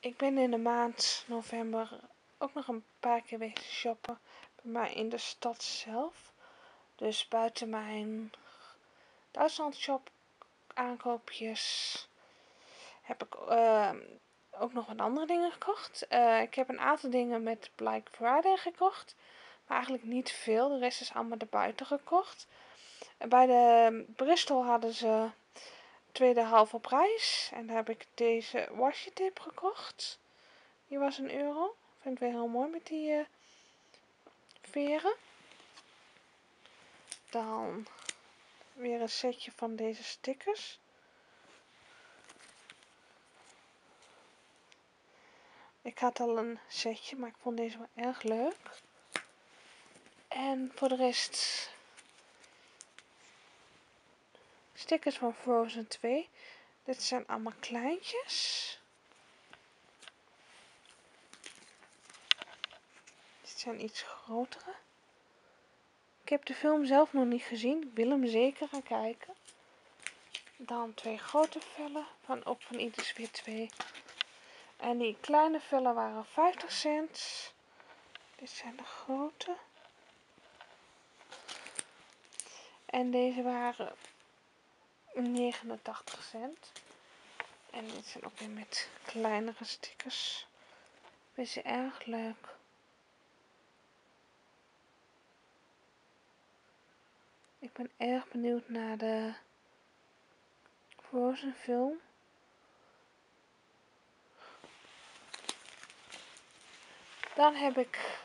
ik ben in de maand november ook nog een paar keer wezen shoppen. Bij mij in de stad zelf. Dus buiten mijn Duitsland shop aankoopjes heb ik uh, ook nog wat andere dingen gekocht. Uh, ik heb een aantal dingen met Black Friday gekocht. Maar eigenlijk niet veel. De rest is allemaal erbuiten gekocht. Bij de Bristol hadden ze tweede halve prijs. En daar heb ik deze washi gekocht. Die was een euro. Ik vind het weer heel mooi met die uh, veren. Dan weer een setje van deze stickers. Ik had al een setje, maar ik vond deze wel erg leuk. En voor de rest stickers van Frozen 2. Dit zijn allemaal kleintjes. Dit zijn iets grotere. Ik heb de film zelf nog niet gezien. Ik wil hem zeker gaan kijken. Dan twee grote vellen. Van ook van ieders weer twee. En die kleine vellen waren 50 cent. Dit zijn de grote. En deze waren 89 cent. En dit zijn ook weer met kleinere stickers. Vind je erg leuk. Ik ben erg benieuwd naar de Frozen film. Dan heb ik,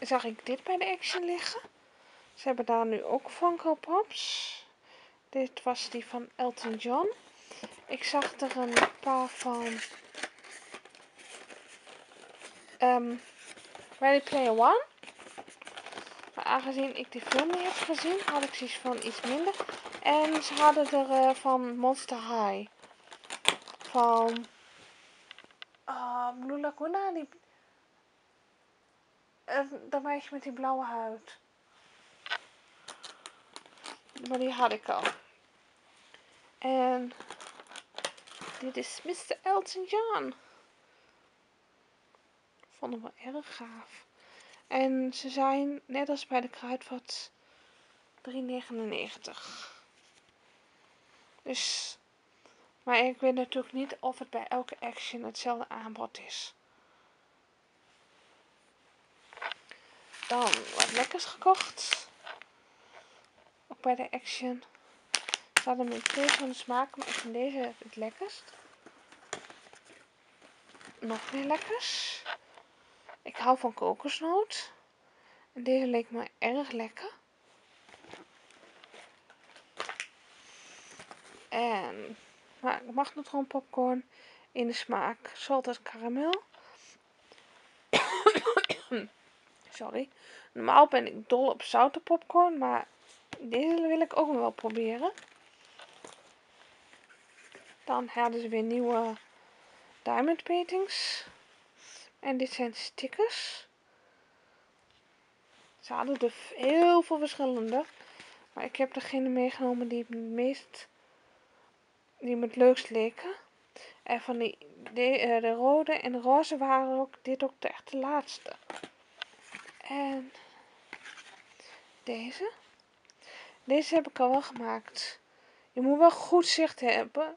zag ik dit bij de Action liggen. Ze hebben daar nu ook Funko Pops. Dit was die van Elton John. Ik zag er een paar van um, Ready Player One. Maar aangezien ik die film niet heb gezien, had ik zoiets van iets minder. En ze hadden er uh, van Monster High. Van uh, Blue Laguna. Die, uh, dat meisje met die blauwe huid. Maar die had ik al. En dit is Mr. Elton John. Vond hem wel erg gaaf. En ze zijn, net als bij de Kruidvat, 3,99. Dus, maar ik weet natuurlijk niet of het bij elke Action hetzelfde aanbod is. Dan wat lekkers gekocht. Ook bij de Action. Ze hadden met twee van de smaken, maar ik vind deze het lekkerst. Nog meer lekkers. Ik hou van kokosnoot. En deze leek me erg lekker. En magnetron popcorn in de smaak salted caramel. Sorry. Normaal ben ik dol op zoute popcorn, maar deze wil ik ook wel proberen. Dan hadden ze weer nieuwe diamond paintings. En dit zijn stickers. Ze hadden er heel veel verschillende. Maar ik heb degene meegenomen die het meest die me het leukst leken. En van die, de, de rode en de roze waren ook dit ook de echte laatste. En deze. Deze heb ik al wel gemaakt. Je moet wel goed zicht hebben.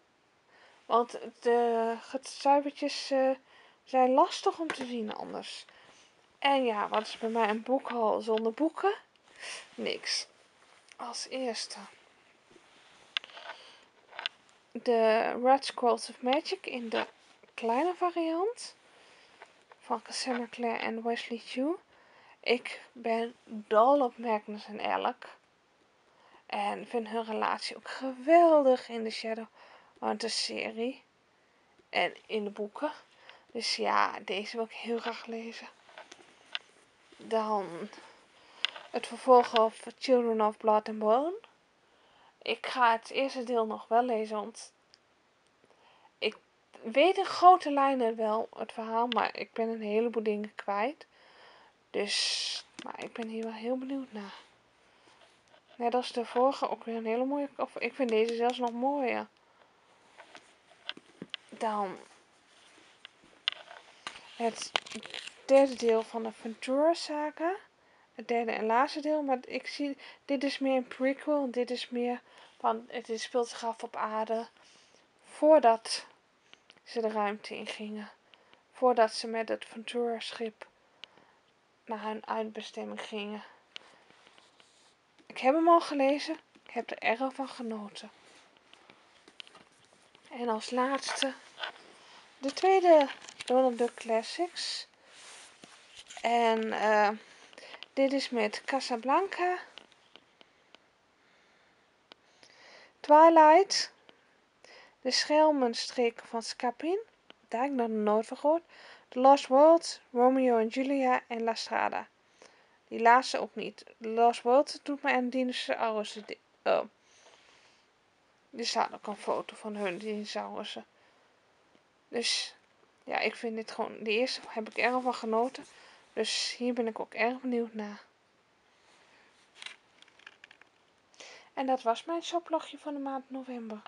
Want de cijfertjes uh, zijn lastig om te zien anders. En ja, wat is bij mij een boekhal zonder boeken? Niks. Als eerste. De Red Scrolls of Magic in de kleine variant. Van Cassandra Clare en Wesley Chu. Ik ben dol op Magnus en Elk. En vind hun relatie ook geweldig in de Shadow Hunter serie. En in de boeken. Dus ja, deze wil ik heel graag lezen. Dan het vervolg of Children of Blood and Bone. Ik ga het eerste deel nog wel lezen, want ik weet in grote lijnen wel het verhaal, maar ik ben een heleboel dingen kwijt. Dus, maar ik ben hier wel heel benieuwd naar. Net als de vorige ook weer een hele mooie. Of ik vind deze zelfs nog mooier. Dan het derde deel van de Ventura saga. Het derde en laatste deel. Maar ik zie, dit is meer een prequel. Dit is meer van, het speelt zich af op aarde. Voordat ze de ruimte in gingen. Voordat ze met het Ventura schip naar hun uitbestemming gingen. Ik heb hem al gelezen. Ik heb er erg van genoten. En als laatste de tweede Donald Duck Classics. En uh, dit is met Casablanca. Twilight. De Schelmenstreken van Scapin. Daar heb ik nog nooit van gehoord. The Lost World, Romeo en Julia en La Strada. Die laatste ook niet. Lost World doet me aan dinosaurussen. Oh. Er staat ook een foto van hun dinosaurussen. Dus ja, ik vind dit gewoon. De eerste heb ik erg van genoten. Dus hier ben ik ook erg benieuwd naar. En dat was mijn shoplogje van de maand november.